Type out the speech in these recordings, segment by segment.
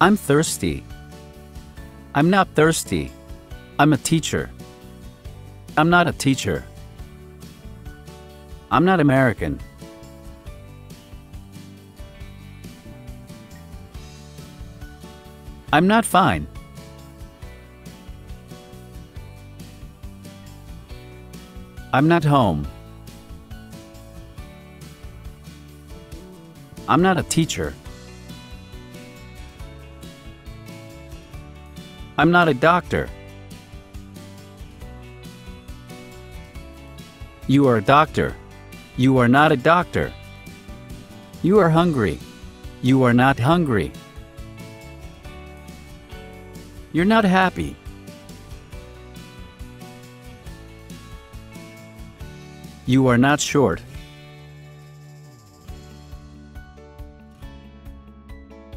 I'm thirsty. I'm not thirsty. I'm a teacher. I'm not a teacher. I'm not American. I'm not fine. I'm not home. I'm not a teacher. I'm not a doctor. You are a doctor. You are not a doctor. You are hungry. You are not hungry. You're not happy. You are not short.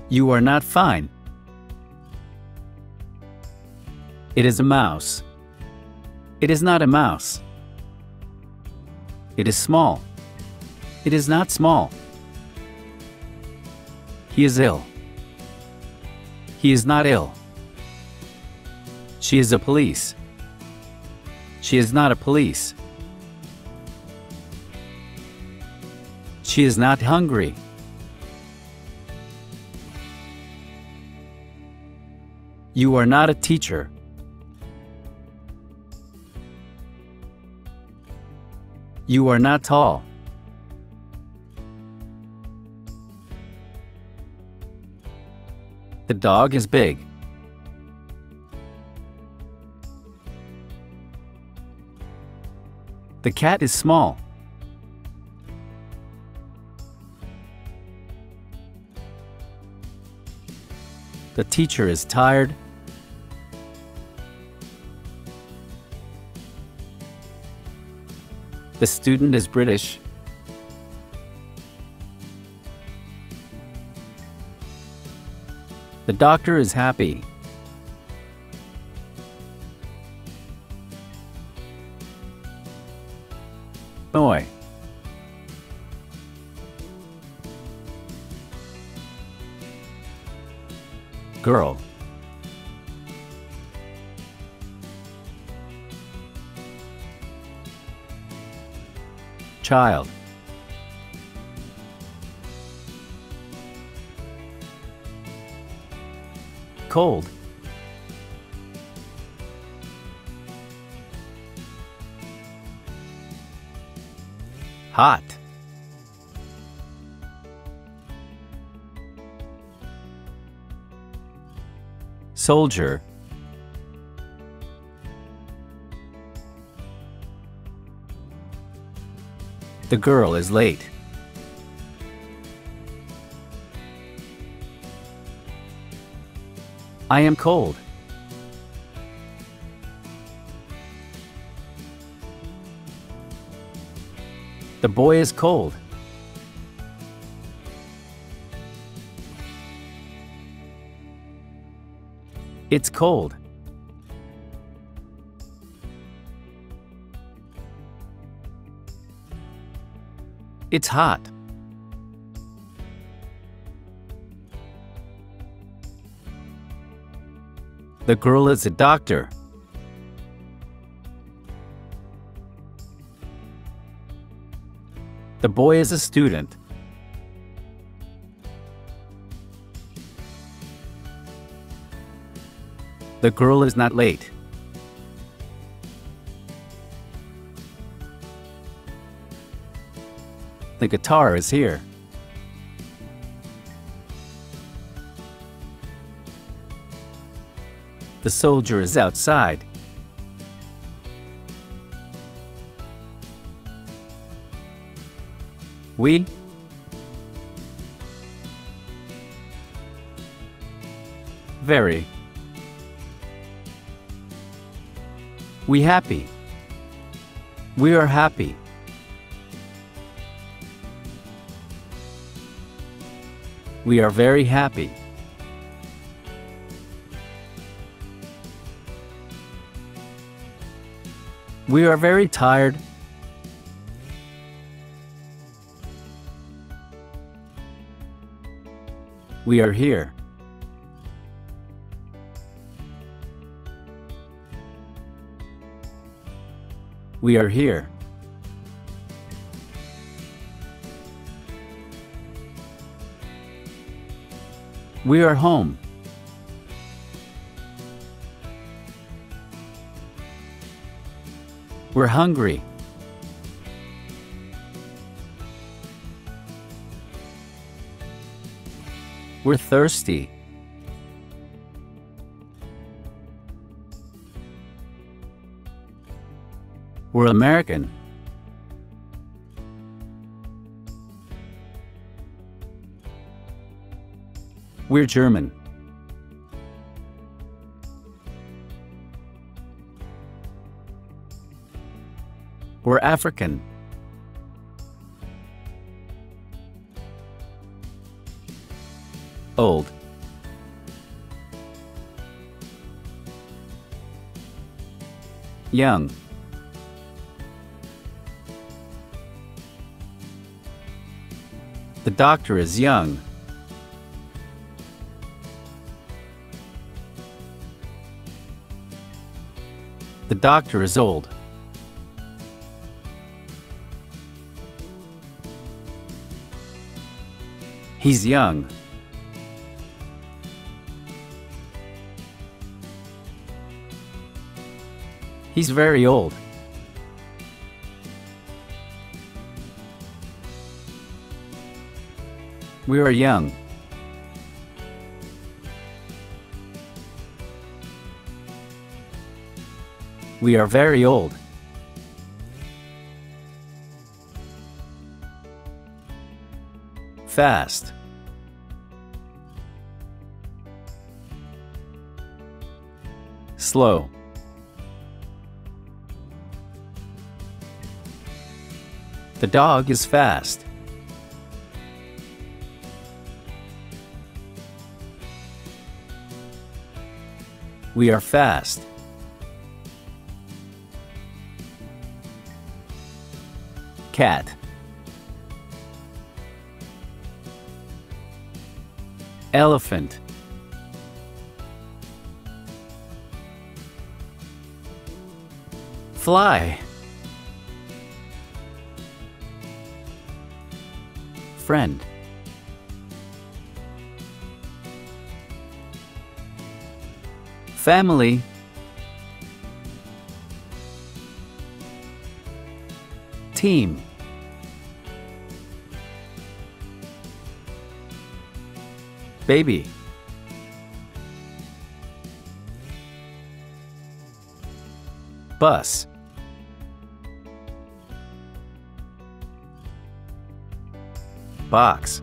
You are not fine. It is a mouse. It is not a mouse. It is small. It is not small. He is ill. He is not ill. She is a police. She is not a police. She is not hungry. You are not a teacher. You are not tall. The dog is big. The cat is small. The teacher is tired. The student is British. The doctor is happy. Boy. Girl. Child. Cold. Hot. Soldier. The girl is late. I am cold. The boy is cold. It's cold. It's hot. The girl is a doctor. The boy is a student. The girl is not late. The guitar is here. The soldier is outside. We? Very. We happy. We are happy. We are very happy. We are very tired. We are here. We are here. We are home. We're hungry. We're thirsty. We're American. We're German. We're African. Old. Young. The doctor is young. Doctor is old. He's young. He's very old. We are young. We are very old. Fast. Slow. The dog is fast. We are fast. Cat. Elephant. Fly. Friend. Family. Team. Baby. Bus. Box.